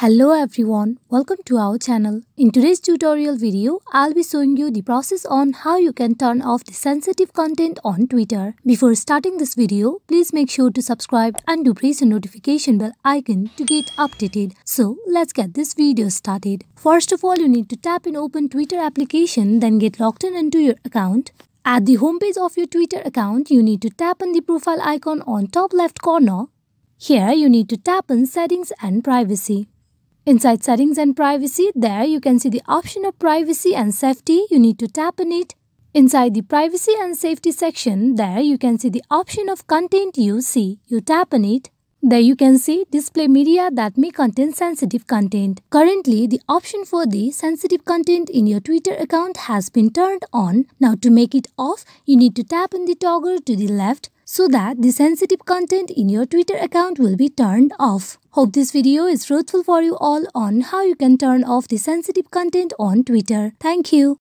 Hello everyone, welcome to our channel. In today's tutorial video, I'll be showing you the process on how you can turn off the sensitive content on Twitter. Before starting this video, please make sure to subscribe and do press the notification bell icon to get updated. So let's get this video started. First of all, you need to tap in open Twitter application then get logged in into your account. At the homepage of your Twitter account, you need to tap on the profile icon on top left corner. Here you need to tap on settings and privacy. Inside settings and privacy, there you can see the option of privacy and safety. You need to tap on it. Inside the privacy and safety section, there you can see the option of content you see. You tap on it. There you can see display media that may contain sensitive content. Currently, the option for the sensitive content in your Twitter account has been turned on. Now to make it off, you need to tap on the toggle to the left so that the sensitive content in your Twitter account will be turned off. Hope this video is fruitful for you all on how you can turn off the sensitive content on Twitter. Thank you.